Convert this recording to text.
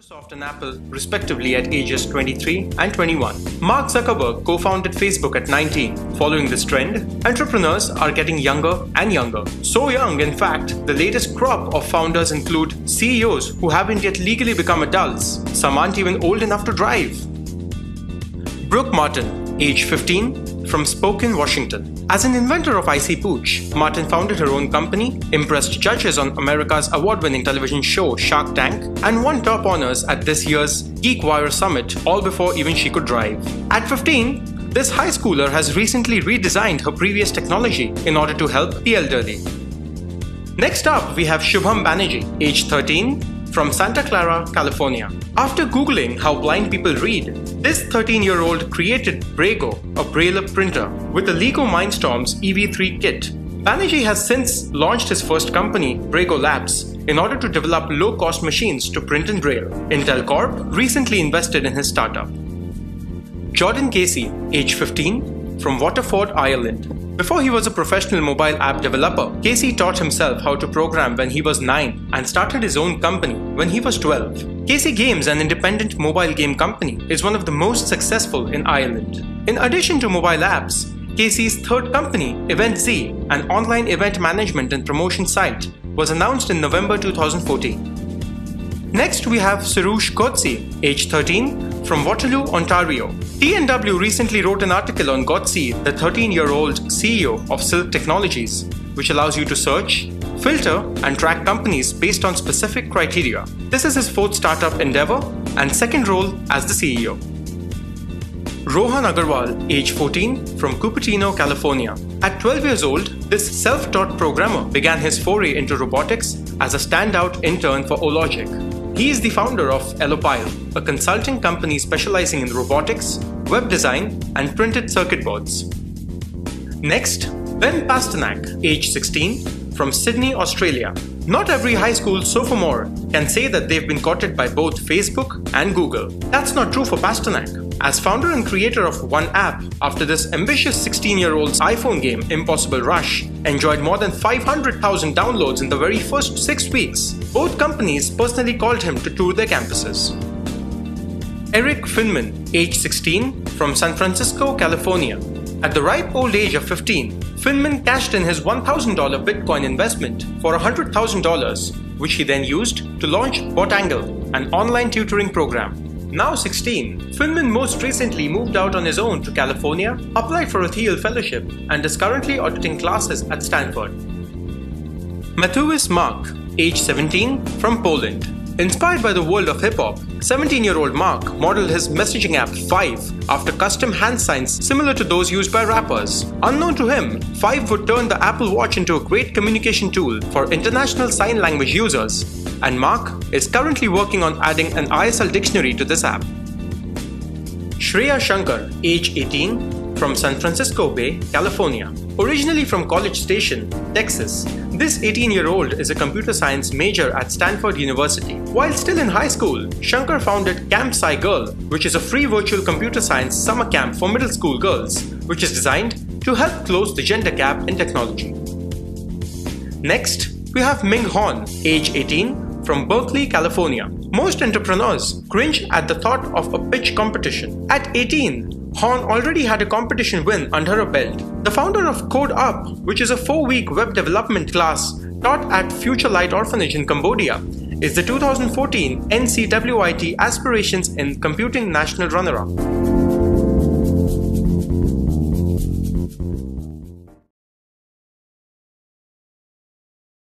Microsoft and Apple, respectively, at ages 23 and 21. Mark Zuckerberg co founded Facebook at 19. Following this trend, entrepreneurs are getting younger and younger. So young, in fact, the latest crop of founders include CEOs who haven't yet legally become adults. Some aren't even old enough to drive. Brooke Martin, age 15, from Spokane, Washington. As an inventor of iCPooch, Martin founded her own company, impressed judges on America's award-winning television show Shark Tank, and won top honors at this year's GeekWire Summit, all before even she could drive. At 15, this high schooler has recently redesigned her previous technology in order to help the elderly. Next up, we have Shubham Banerjee, age 13, from Santa Clara, California. After Googling how blind people read, this 13 year old created Braigo, a braille printer, with the Lego Mindstorms EV3 kit. Banerjee has since launched his first company, Braigo Labs, in order to develop low cost machines to print in Braille. Intel Corp recently invested in his startup. Jordan Casey, age 15, from Waterford, Ireland. Before he was a professional mobile app developer, Casey taught himself how to program when he was 9 and started his own company when he was 12. Casey Games, an independent mobile game company, is one of the most successful in Ireland. In addition to mobile apps, Casey's third company, EventZ, an online event management and promotion site, was announced in November 2014. Next, we have Surush Godse, age 13, from Waterloo, Ontario. TNW recently wrote an article on Godse, the 13-year-old CEO of Silk Technologies, which allows you to search, filter, and track companies based on specific criteria. This is his fourth startup endeavor and second role as the CEO. Rohan Agarwal, age 14, from Cupertino, California. At 12 years old, this self-taught programmer began his foray into robotics as a standout intern for Ologic. He is the founder of Elopile, a consulting company specializing in robotics, web design, and printed circuit boards. Next, Ben Pasternak, age 16, from Sydney, Australia. Not every high school sophomore can say that they've been courted by both Facebook and Google. That's not true for Pasternak. As founder and creator of One App, after this ambitious 16 year old's iPhone game, Impossible Rush, enjoyed more than 500,000 downloads in the very first six weeks, both companies personally called him to tour their campuses. Erik Finman, age 16, from San Francisco, California. At the ripe old age of 15, Finman cashed in his $1,000 Bitcoin investment for $100,000, which he then used to launch Botangle, an online tutoring program. Now 16, Finman most recently moved out on his own to California, applied for a Thiel Fellowship, and is currently auditing classes at Stanford. Matthews Mark, age 17, from Poland. Inspired by the world of hip hop, 17 year old Mark modeled his messaging app Five after custom hand signs similar to those used by rappers. Unknown to him, Five would turn the Apple Watch into a great communication tool for international sign language users, and Mark is currently working on adding an ISL dictionary to this app. Shreya Shankar, age 18, from San Francisco Bay, California. Originally from College Station, Texas, this 18 year old is a computer science major at Stanford University. While still in high school, Shankar founded Camp Sci Girl, which is a free virtual computer science summer camp for middle school girls, which is designed to help close the gender gap in technology. Next, we have Ming Hon, age 18, from Berkeley, California. Most entrepreneurs cringe at the thought of a pitch competition. At 18, Hon already had a competition win under her belt. The founder of Code Up, which is a four week web development class taught at Future Light Orphanage in Cambodia, is the 2014 NCWIT Aspirations in Computing National Runner Up.